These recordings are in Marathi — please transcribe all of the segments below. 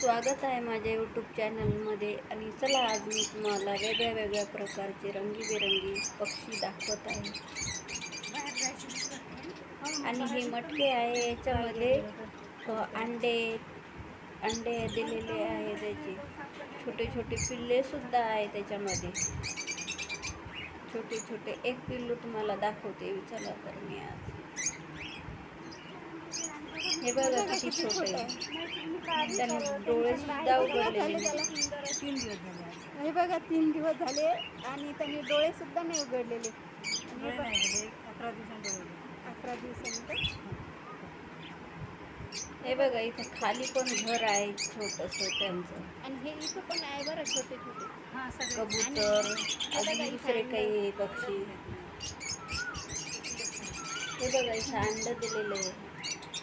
स्वागत आहे माझ्या यूट्यूब चॅनलमध्ये आणि चला आज मी तुम्हाला वेगळ्या वेगळ्या प्रकारचे रंगीबेरंगी पक्षी दाखवत आहे. आणि हे मटके आहे याच्यामध्ये. अंडे अंडे दिलेले आहे त्याचे. छोटे छोटे पिल्लेसुद्धा आहे त्याच्यामध्ये. छोटे छोटे एक पिल्लू तुम्हाला दाखवते. चला तर मी आज. हे बघा किती छोटे त्याने डोळे सुद्धा उघडलेले नाही. तीन दिवस झाले आज. हे बघा तीन दिवस झाले आणि त्यांनी डोळे सुद्धा नाही उघडलेले हे अकरा दिवसानंतर हे बघा इथे खाली पण घर आहे छोटस त्यांचं आणि हे इथं पण आहे बरं छोटे छोटे हा, सगळे. कबूतर अजून दुसरे काही पक्षी हे बघा इथे अंड दिलेले आहे.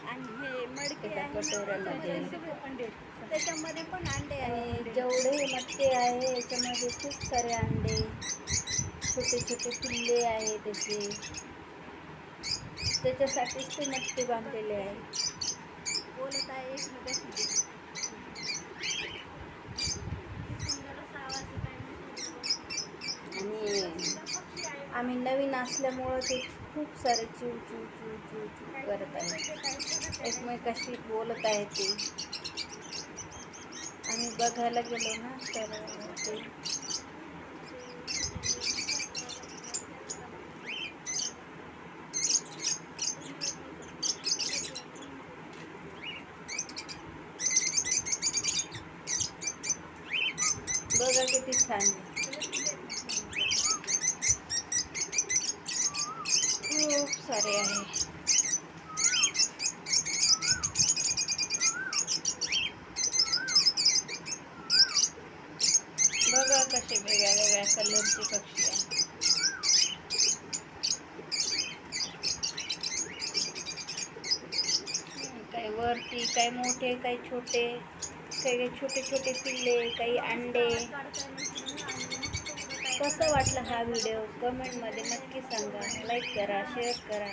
आणि हे मडके एका कटोऱ्यामध्ये. त्याच्यामध्ये अंडे पण अंडे आणि आहे जेवढे मटके आहे याच्यामध्ये खूप सारे अंडे छोटे छोटे पिल्ले आहे त्याचे. त्याच्यासाठीच ते मटके बांधलेले आहे बोलत आहे एकमेकांशी आम्ही नवीन असल्यामुळं ते खूप सारे चिव चिव चिव चिव चिव करत आहे. एकमेकाशी बोलत आहे ते. आम्ही बघायला गेलो ना तर ते बघा किती छान आहे खूप सारे आहे. बघा कसे वेगळ्या वेगळ्या कलरचे पक्षी आहे काही वरती काही मोठे काही छोटे काही छोटे छोटे पिल्ले काही अंडे. कसं वाटलं हा व्हिडिओ कमेंटमध्ये नक्की सांगा. लाईक करा शेअर करा.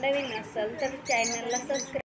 नवीन असाल तर चॅनलला सबस्क्राईब